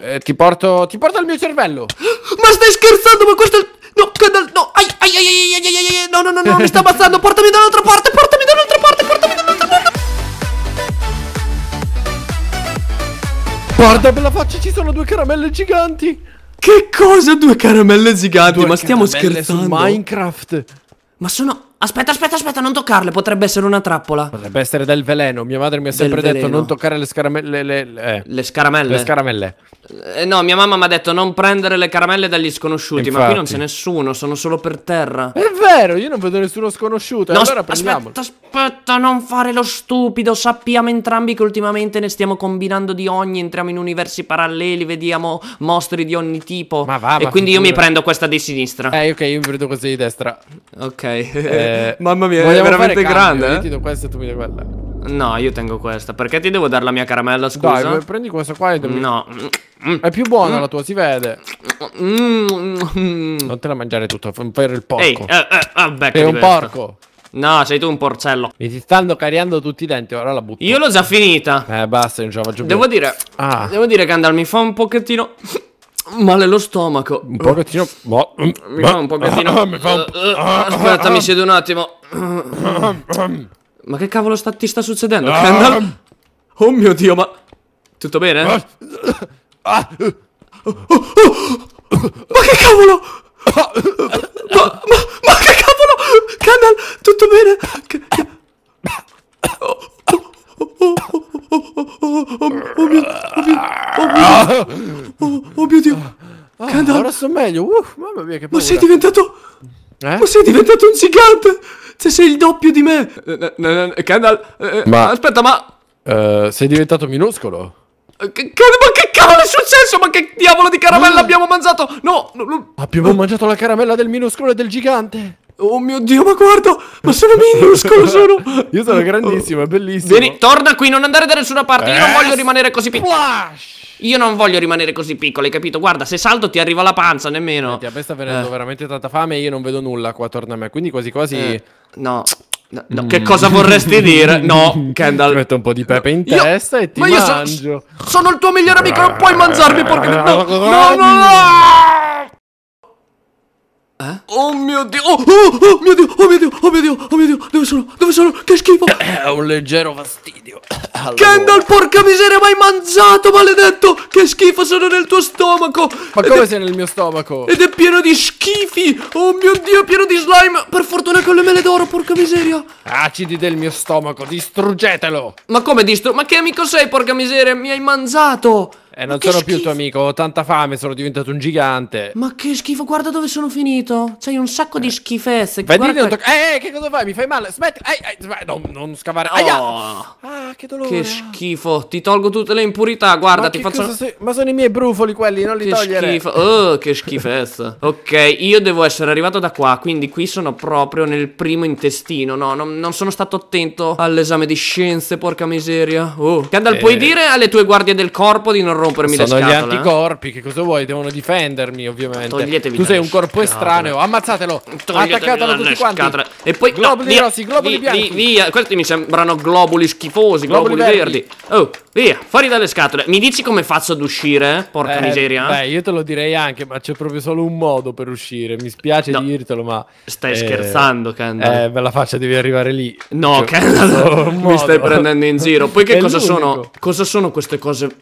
Eh, ti porto. Ti porto al mio cervello. Ma stai scherzando? Ma questo è. No, Kendall, no! Ai, ai, ai, ai, ai, ai, ai, no, no, no, no, mi sta ammazzando! Portami dall'altra parte, portami dall'altra parte, portami dall'altra parte! Guarda bella faccia, ci sono due caramelle giganti. Che cosa? Due caramelle giganti, Due ma stiamo caramelle su scherzando? Minecraft. Ma sono... Aspetta, aspetta, aspetta, non toccarle, potrebbe essere una trappola. Potrebbe essere del veleno. Mia madre mi ha sempre detto veleno. non toccare le scaramelle. Le, le- eh, Le scaramelle? le scaramelle. Eh, no, mia mamma mi ha detto non prendere le caramelle dagli sconosciuti, ma qui non Infatti. c'è nessuno, sono solo per terra. È vero, io non vedo nessuno sconosciuto. No, allora prendiamolo. aspetta, aspetta, non fare lo stupido. Sappiamo entrambi che ultimamente ne stiamo combinando di ogni. Entriamo in universi paralleli, vediamo mostri di ogni tipo. Ma va, E ma quindi io mi prendo questa di sinistra. Eh, ok, io mi vedo questa di destra. Ok. Eh, Mamma mia, è veramente grande. Io ti do questa e tu mi dai quella. eh? No, io tengo questa. Perché ti devo dare la mia caramella, scusa? Dai, prendi questa qua e dammi- No. Mm, È più buona la tua, si vede. mm, mm. Non te la mangiare tutto, fai il porco. Ehi, eh, eh, ah, becco Sei di un questa. porco. No, sei tu un porcello. Mi ti stanno cariando tutti i denti, ora la butto. Io l'ho già finita. Eh, basta, non ce la faccio più. Devo dire, Ah. devo dire che Andal mi fa un pochettino male lo stomaco. Un pochettino... boh. Mi fa un pochettino. Mi fa un... Aspetta, mi siedo un attimo. Ma che cavolo sta- ti sta succedendo, Kendall? Oh mio dio, ma. Tutto bene? Ma che cavolo? Sto meglio. Uh, mamma mia, che ma paura. sei diventato... Eh? Ma sei diventato un gigante! Se sei il doppio di me! Kendall, eh, Ma- aspetta, ma. Eh, sei diventato minuscolo? eh, Che, che- ma che cavolo è successo? Ma che diavolo di caramella abbiamo mangiato? No, no, no. Abbiamo mangiato la caramella del minuscolo e del gigante. Oh mio dio, ma guarda! Ma sono minuscolo, sono! Io sono grandissimo, è bellissimo. Vieni, torna qui, non andare da nessuna parte. Io non Eh, voglio rimanere così piccolo. Io non voglio rimanere così piccolo, hai capito? Guarda, se salto ti arriva la panza, nemmeno. Me sta venendo Eh. veramente tanta fame e io non vedo nulla qua attorno a me. Quindi quasi quasi. Eh, no. No, no, Che cosa vorresti dire? No, Kendall. Ti metto un po' di pepe in Io- testa e ti ma io so- mangio. sono il tuo migliore amico, non puoi mangiarmi perché. No, no, no, no! Eh? Oh mio dio! Oh, oh, oh mio dio! Oh mio dio! Oh mio dio! Oh mio dio! Dove sono? Dove sono? Che schifo! È un leggero fastidio. Kendall, porca miseria, mi hai mangiato, maledetto! Che schifo sono nel tuo stomaco! Ma Ed come è- sei nel mio stomaco? Ed è pieno di schifi! Oh mio dio, è pieno di slime! Per fortuna con le mele d'oro, porca miseria! Acidi del mio stomaco, distruggetelo! Ma come distro? Ma che amico sei, porca miseria? Mi hai mangiato! E Ma non sono più tuo amico, ho tanta fame, sono diventato un gigante. Ma che schifo, guarda dove sono finito! C'hai un sacco di schifezze. Vedi, guarda che- Eh, eh, che cosa fai? Mi fai male? Smetti! Eh, eh, smetti, non, scavare. Oh, Ah, che dolore! che schifo! Ti tolgo tutte le impurità, guarda, Ma, ti faccio. sei- Ma sono i miei brufoli quelli, non li Che togliere. schifo, oh, che schifezza. ok, io devo essere arrivato da qua, quindi qui sono proprio nel primo intestino. No, non, non sono stato attento all'esame di scienze, porca miseria. Oh, Kendall, Eh. puoi dire alle tue guardie del corpo di non rompermi le Sono gli scatole? eh? anticorpi, che cosa vuoi? Devono difendermi, ovviamente. Toglietevi tu sei un corpo scatole. estraneo, ammazzatelo! Attaccatelo tutti quanti! scatole. E poi globuli no, via, rossi, globuli vi- vi- bianchi. Via, questi mi sembrano globuli schifosi, globuli, Globuli verdi. Oh, via, fuori dalle scatole. Mi dici come faccio ad uscire? Porca Eh, miseria. Beh, io te lo direi anche, ma c'è proprio solo un modo per uscire. Mi spiace No. dirtelo, ma. Stai eh, scherzando, Kendall. Eh, bella faccia, devi arrivare lì. No, Cioè, un mi stai prendendo in giro. Poi che È cosa sono? Cosa sono queste cose È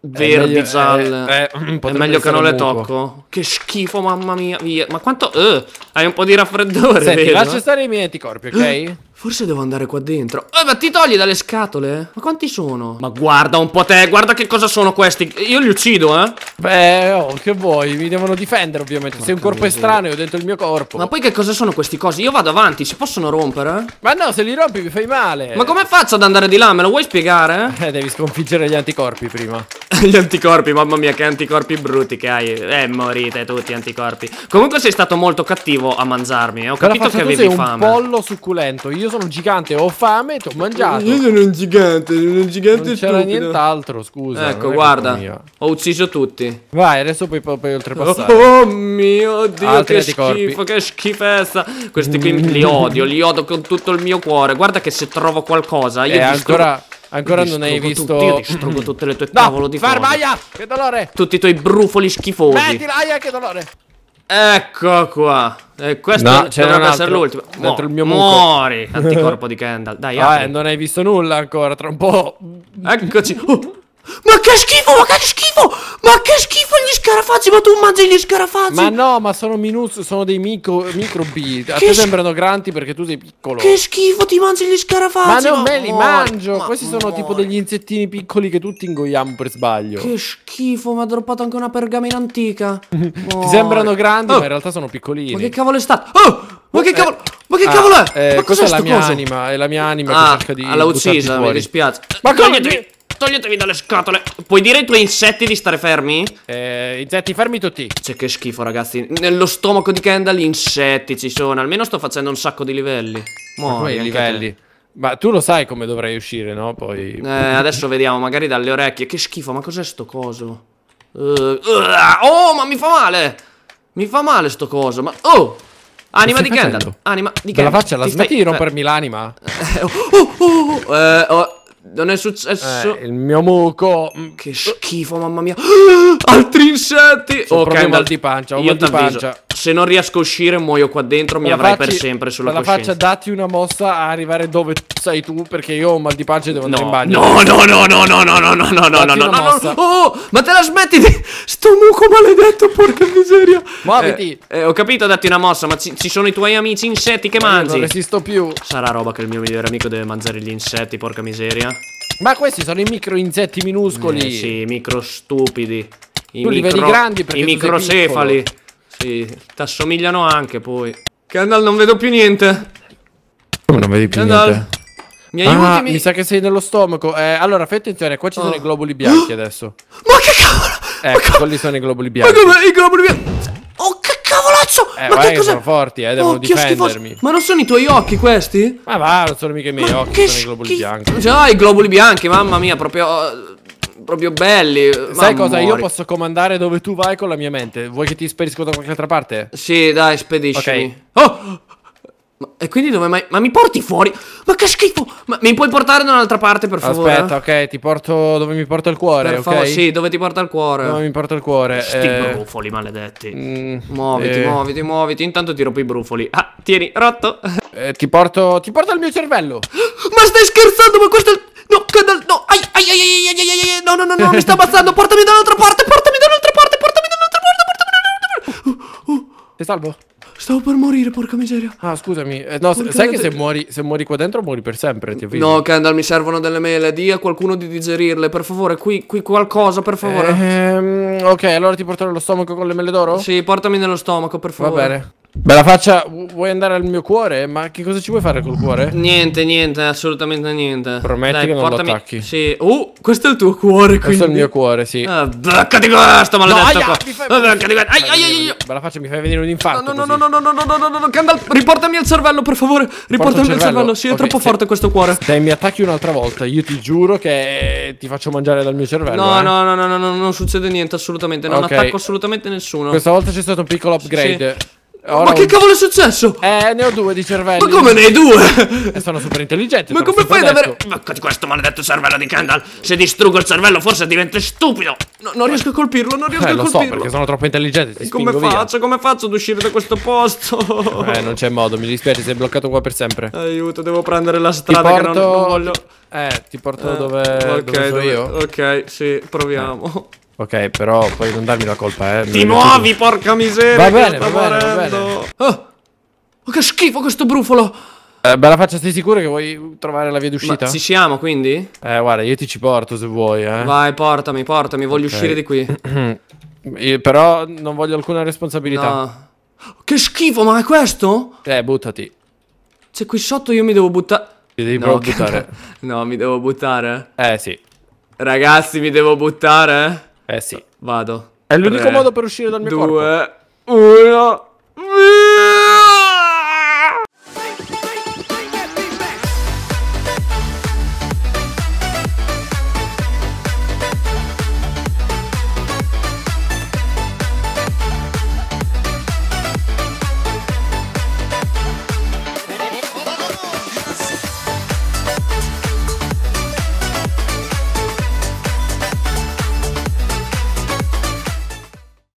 verdi, gialle? eh, eh, È potrebbe meglio che non le muco. tocco. Che schifo, mamma mia. Via. Ma quanto... eh, hai un po' di raffreddore, Senti, lascia stare i miei anticorpi, ok? Forse devo andare qua dentro. Eh, ma ti togli dalle scatole? Ma quanti sono? Ma guarda un po' te, guarda che cosa sono questi. Io li uccido, eh. Beh, oh, che vuoi? Mi devono difendere, ovviamente. Sei un corpo estraneo dentro il mio corpo. Ma poi che cosa sono questi cosi? Io vado avanti, si possono rompere? Ma no, se li rompi mi fai male. Ma come faccio ad andare di là? Me lo vuoi spiegare? Eh, devi sconfiggere gli anticorpi prima. Gli anticorpi, mamma mia, che anticorpi brutti che hai. Eh, morite tutti anticorpi. Comunque sei stato molto cattivo a mangiarmi. eh. Ho capito che avevi sei un fame. pollo succulento. Io sono un gigante, ho fame, ti ho mangiato. sono un gigante, sono un gigante Non c'era nient'altro, scusa. Ecco, guarda, ho ucciso tutti. Vai, adesso puoi, puoi oltrepassare. Oh mio dio, Altri che anticorpi. schifo, che schifezza. Questi qui li odio, li odio con tutto il mio cuore. Guarda che se trovo qualcosa, io E distruggo- ancora Ancora non hai visto... tutti, io distruggo tutte le tue No, cavolo di ferma, cose. aia, che dolore. Tutti i tuoi brufoli schifosi. Mettila, aia, che dolore. Ecco qua. E questo No, dovrebbe un essere l'ultimo. Dentro Mo- il mio muco. Muori, anticorpo di Kendall. Dai, Ah, eh, non hai visto nulla ancora, tra un po'. Eccoci. Oh, Ma che schifo, ma che schifo! Ma che schifo gli scarafaggi! Ma tu mangi gli scarafaggi! Ma no, ma sono minus, sono dei micro, microbi. A Che te sembrano grandi perché tu sei piccolo. Che schifo, ti mangi gli Ma scarafaggi! non me li muori, mangio. ma Questi sono tipo muori. degli insettini piccoli che tutti ingoiamo per sbaglio. Che schifo, mi ha droppato anche una pergamena antica. Ti Muori. sembrano grandi, Oh, ma in realtà sono piccolini. Ma che cavolo è stato? Oh! Ma che Eh, cavolo? Ma che ah, cavolo è? eh, ma questa cos'è mia coso? anima, è la mia anima Ah, che cerca di l'ha uccisa, mi dispiace. Ma come? Toglietevi, dalle scatole. Puoi dire ai tuoi insetti di stare fermi? Eh, insetti, fermi tutti. Cioè, che schifo, ragazzi. Nello stomaco di Kendall insetti ci sono. Almeno sto facendo un sacco di livelli. Ma Muori i anche livelli? Ma tu lo sai come dovrei uscire, no? Poi... te. Eh, adesso vediamo, magari dalle orecchie. Che schifo, ma cos'è sto coso? Uh, uh, oh, ma mi fa male! Mi fa male sto coso, ma... Oh! Anima di stai Kendall. facendo? Anima di Kendall. faccia, la Ti smetti stai- di rompermi l'anima? Eh, oh, oh, oh, oh, eh, oh, non è successo... Eh, il mio muco... mm, Che schifo, mamma mia. Altri insetti. Ho Oh, proprio Kendall, mal di pancia, ho mal di pancia. Se non riesco a uscire, muoio qua dentro. Mi la avrai per facci- sempre sulla la coscienza. faccia datti una mossa a arrivare dove sei tu perché io ho mal di pancia e devo andare in No, bagno. no, no, no, no, no, no, no, no, no, no, no, no, no. Oh, ma te la smetti di... Sto muco maledetto, porca miseria. Muoviti. Eh, eh, ho capito, datti una mossa, ma ci, ci sono i tuoi amici insetti che Io Non mangi. resisto più. Sarà roba che il mio migliore amico deve mangiare gli insetti, porca miseria. Ma questi sono i micro insetti minuscoli. Eh, sì, micro stupidi. I Tu li vedi grandi perché I microcefali. Sì, ti assomigliano anche poi. Kendall, non vedo più niente. Come non vedi più Kendall, niente? mi aiuti? Ah, mi... mi sa che sei nello stomaco. Eh, allora, fai attenzione, qua ci sono Oh. i globuli bianchi adesso. Ma che cavolo? Ecco, quelli sono i globuli Ma bianchi. come i globuli bianchi? Oh, che cavolazzo! Eh, ma guarda che sono forti, eh, devono Occhio schifoso. difendermi. Ma non sono i tuoi occhi questi? Ma va, non sono mica i miei Ma occhi, che sono i globuli bianchi. Già, i globuli bianchi, mamma mia, proprio... Proprio belli. Sai Ma cosa? Io muori. posso comandare dove tu vai con la mia mente. Vuoi che ti spedisco da qualche altra parte? Sì, dai, spediscimi. Oh! Ma- e quindi dove mai? Ma mi porti fuori? Ma che schifo! Ma mi puoi portare da un'altra parte, per favore? Aspetta, ok, ti porto dove mi porta il cuore, Per ok? favore, sì, dove ti porta il cuore? Dove mi porta il cuore? Sti eh, brufoli maledetti. mm, Muoviti, eh, muoviti, muoviti. Intanto ti rompo i brufoli. Ah, tieni, rotto. eh, ti porto. Ti porto al mio cervello. Ma stai scherzando? Ma questo è. No, Kendall, no. Ai, ai, ai, ai, ai, ai, ai, ai. No, no, no, no, mi sta ammazzando. Portami dall'altra parte, portami dall'altra parte, portami dall'altra parte, portami dall'altra parte. Oh, oh, Sei salvo? stavo per morire, porca miseria. Ah, scusami. Eh, no, Porca sai che se muori, se muori qua dentro muori per sempre, ti avviso. No, Kendall, mi servono delle mele. Di a qualcuno di digerirle, per favore. Qui, qui qualcosa, per favore. Ehm, ok, allora ti porto nello stomaco con le mele d'oro? Sì, portami nello stomaco, per Va favore. bene. Bella faccia, vu- vuoi andare al mio cuore? Ma che cosa ci vuoi fare col cuore? Niente, niente, assolutamente niente. Prometti Dai, che non lo portami... attacchi. Sì. Uh, questo è il tuo cuore, quindi. Questo è il mio cuore, sì. Ah, maledetto. aia, qua. Ah. Ai, ai, venire ai, un- ai. Bella faccia, mi fai venire un infarto. No, no, così. no, no, no, no, no, no, no, no, Kendall, riportami il cervello, per favore. Riportami il cervello? Sì, è troppo se- forte questo cuore. Se mi attacchi un'altra volta, io ti giuro che ti faccio mangiare dal mio cervello. No, eh. no, no, no, no, no, non succede niente, assolutamente. Non attacco assolutamente nessuno. Questa volta c'è stato un piccolo upgrade. Ora Ma che cavolo è successo? Eh, ne ho due di cervelli. Ma come ne hai due? E sono super intelligenti. Ma come fai ad avere... Beccati questo maledetto cervello di Kendall. Se distruggo il cervello forse diventi stupido. No, non riesco a colpirlo, non riesco Eh, a lo so, colpirlo. perché sono troppo intelligente. Ti Come via. faccio? Come faccio ad uscire da questo posto? Eh, non c'è modo, mi dispiace, sei bloccato qua per sempre. Aiuto, devo prendere la strada che non, porto. non voglio. Eh, ti porto Eh, dove, ok, dove sono dove- io. Ok, sì, proviamo. Ok, però poi non darmi la colpa, eh. Ti Mi- muovi, porca miseria. Va bene, va bene, va morendo. Oh, ma che schifo questo brufolo. Eh, bella faccia, sei sicuro che vuoi trovare la via d'uscita? Ci siamo quindi? Eh, guarda, io ti ci porto se vuoi, eh. Vai, portami, portami, voglio Ok. uscire di qui. Io- però non voglio alcuna responsabilità. No. Che schifo, ma è questo? Eh, buttati. Cioè, qui sotto io mi devo buttare. Ti devi No, proprio buttare. no, mi devo buttare. Eh, sì. Ragazzi, mi devo buttare? Eh, sì. Vado. È l'unico modo per uscire dal mio corpo. Due, uno!